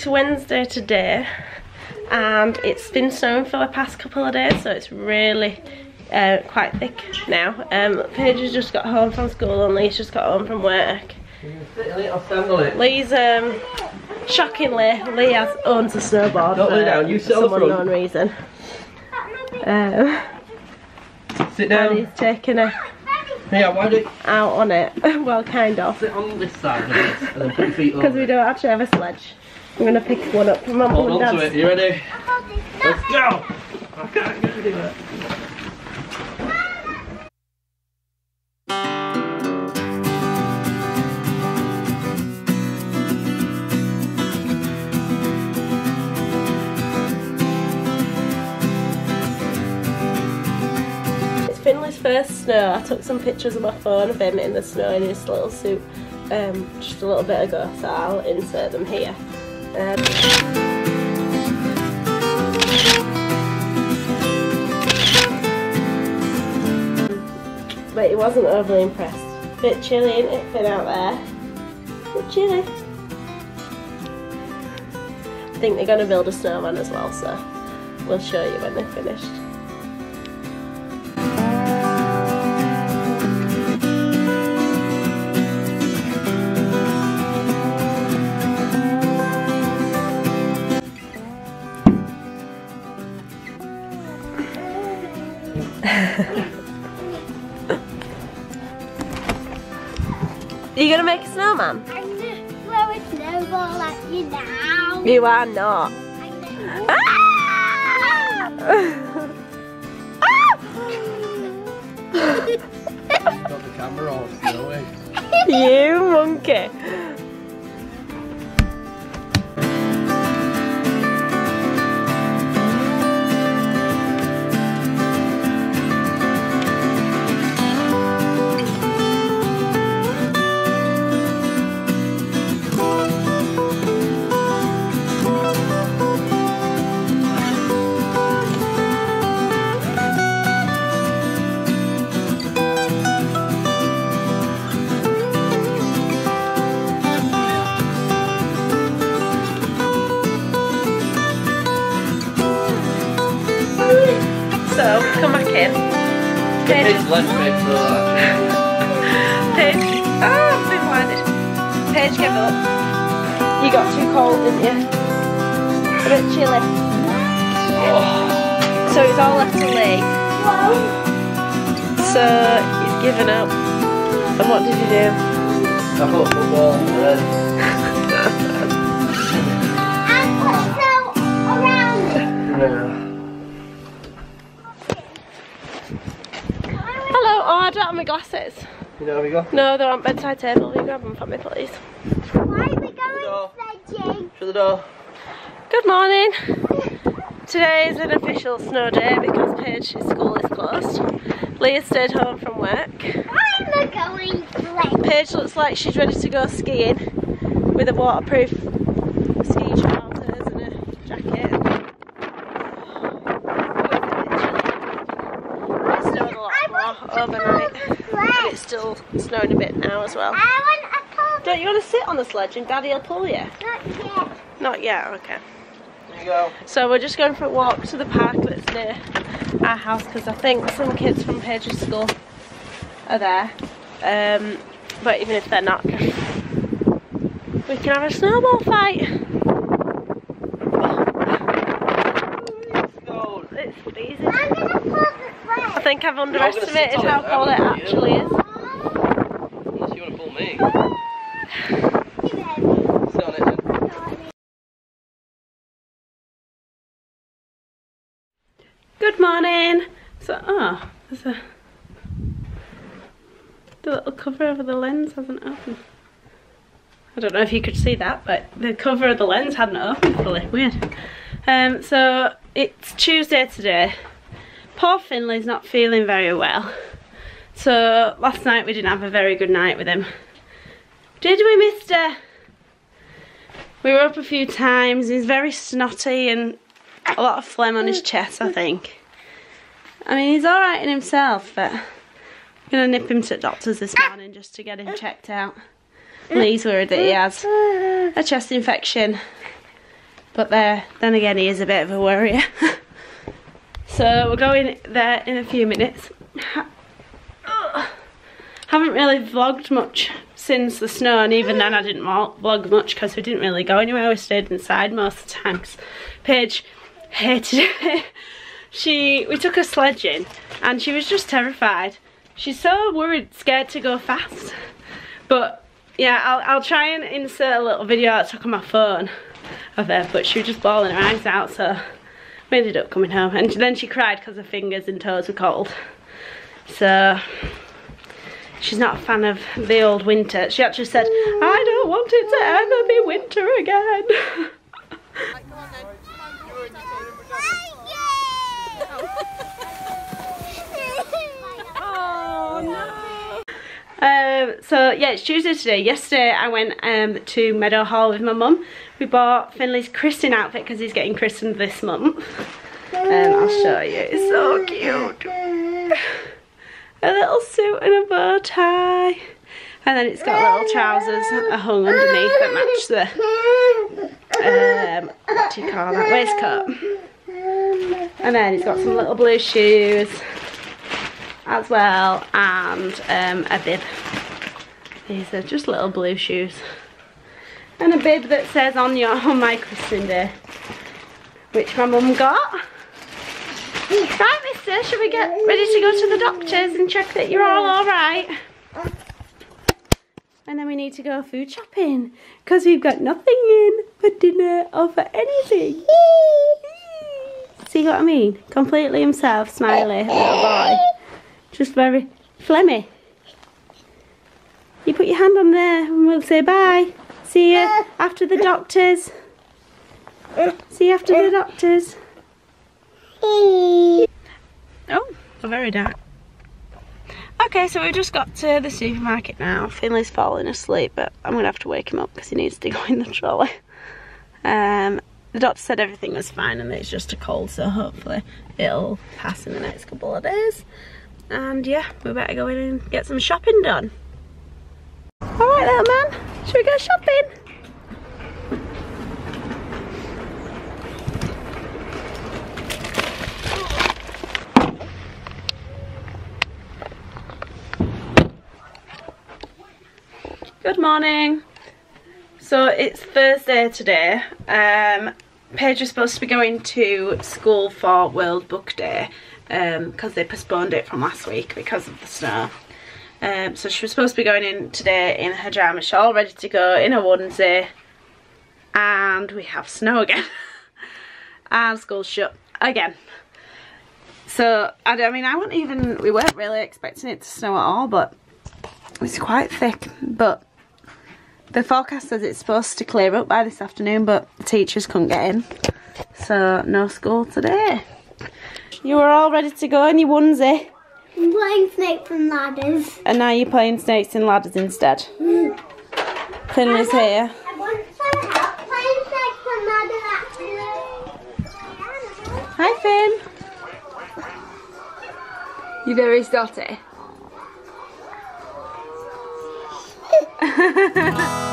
It's Wednesday today and it's been snowing for the past couple of days so it's really uh, quite thick now. Um, Paige has just got home from school and Lee's just got home from work. Lee's um, shockingly, Lee has owns a snowboard Don't lay for down, you sit on some unknown reason. Um, Sit down. he's taken her Yeah, why you out on it. well, kind of. sit on this side of this and then put your feet Because we don't actually have a sledge. I'm going to pick one up from my mum Hold and on to it. dad's. You ready? Let's go! I can't get rid it. It's Finley's first snow. I took some pictures of my phone of him in the snow in his little suit um, just a little bit ago, so I'll insert them here. Um, but he wasn't overly impressed. Bit chilly, ain't it, Finn out there? Bit chilly. I think they're going to build a snowman as well, so we'll show you when they're finished. Are you gonna make a snowman? I'm gonna throw a snowball at you now. You are not. I'm gonna- Ah! Got the camera on, you monkey. Paige. Oh, I've been blinded. Paige, give up. You got too cold, didn't you? A bit chilly. Oh. So it's all left to Lee. So he's given up. And what did you do? I put football and then And put snow around it. no. Hello. Oh, I don't have my glasses. You know, we go. No, they're on bedside table. Will you grab them for me, please? Why are we going sledging? Shut the door. Good morning. Today is an official snow day because Paige's school is closed. Leah stayed home from work. I'm I going sledging? Paige looks like she's ready to go skiing with a waterproof ski trousers and a jacket. It snowed a lot more overnight, but it's still snowing a bit now as well. I want a pull. Don't you want to sit on the sledge and Daddy will pull you? Not yet. Not yet, okay. Here you go. So we're just going for a walk to the park that's near our house because I think some kids from Paige's school are there. Um, but even if they're not, we can have a snowball fight. Let's. It's freezing. I'm gonna pull the I sled. think I've underestimated how cold it actually is. Unless you want to pull me. You ready? Good morning. So, oh, there's a the little cover over the lens hasn't opened. I don't know if you could see that, but the cover of the lens hadn't opened fully. Weird. Um, so it's Tuesday today. Poor Finley's not feeling very well. So last night we didn't have a very good night with him. Did we, mister? We were up a few times. He's very snotty and a lot of phlegm on his chest, I think. I mean, he's alright in himself, but I'm going to nip him to the doctor's this morning just to get him checked out. Lee's worried that he has a chest infection. But there, then again, he is a bit of a worrier. so we're going there in a few minutes. Haven't really vlogged much since the snow and even then I didn't vlog much because we didn't really go anywhere. We stayed inside most of the time Paige hated it. she, we took her sledging and she was just terrified. She's so worried, scared to go fast. But yeah, I'll, I'll try and insert a little video I took on my phone of her, but she was just bawling her eyes out, so we ended up coming home. And then she cried because her fingers and toes were cold. So, she's not a fan of the old winter. She actually said, I don't want it to ever be winter again. Um, so yeah, it's Tuesday today. Yesterday I went um, to Meadowhall with my mum. We bought Finley's christening outfit because he's getting christened this month. Um, I'll show you, it's so cute. A little suit and a bow tie. And then it's got little trousers hung underneath that match the, um, what do you call that, waistcoat. And then it's got some little blue shoes as well and um, a bib. These are just little blue shoes. And a bib that says on your on my christening day, which my mum got. Mister, should we get ready to go to the doctors and check that you're all alright? And then we need to go food shopping because we've got nothing in for dinner or for anything. See what I mean? Completely himself, smiley little boy. Just very phlegmy. You put your hand on there and we'll say bye. See you after the doctors. See you after the doctors. Very dark. Okay, so we've just got to the supermarket now. Finley's falling asleep, but I'm to have to wake him up because he needs to go in the trolley. Um, the doctor said everything was fine and it's just a cold, so hopefully it'll pass in the next couple of days. And yeah, we better go in and get some shopping done. Alright little man, should we go shopping? Good morning. So it's Thursday today. Um, Paige is supposed to be going to school for World Book Day because um, they postponed it from last week because of the snow. Um, so she was supposed to be going in today in her jammy shawl, ready to go in a onesie. And we have snow again. and school's shut again. So, I, I mean, I wasn't even, we weren't really expecting it to snow at all, but it's quite thick. But the forecast says it's supposed to clear up by this afternoon, but the teachers couldn't get in. So, no school today. You were all ready to go in your onesie. I'm playing snakes and ladders. And now you're playing snakes and ladders instead. Mm. Finley's here. Hi Finn. You very starty. Ha ha ha!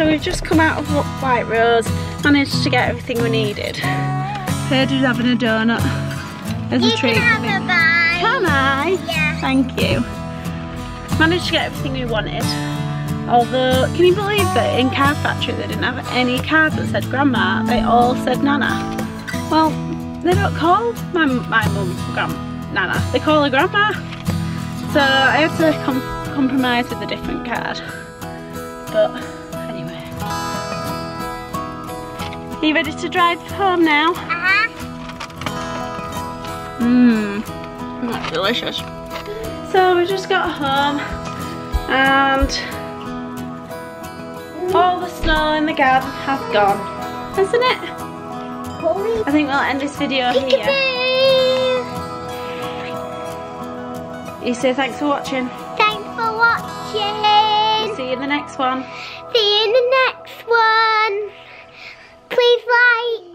So we've just come out of White Rose, managed to get everything we needed. Purdy's having a donut as a treat. can have a bite. Can I? Yeah. Thank you. Managed to get everything we wanted. Although, can you believe that in Card Factory they didn't have any cards that said Grandma, they all said Nana. Well, they don't call my, my mum Grand Nana, they call her Grandma. So I had to com compromise with a different card. But Are you ready to drive home now? Uh-huh. Mmm, that's delicious. So we just got home and all the snow in the garden has gone, hasn't it? Holy I think we'll end this video here. You say thanks for watching. Thanks for watching. See you in the next one. See you in the next one. Please like,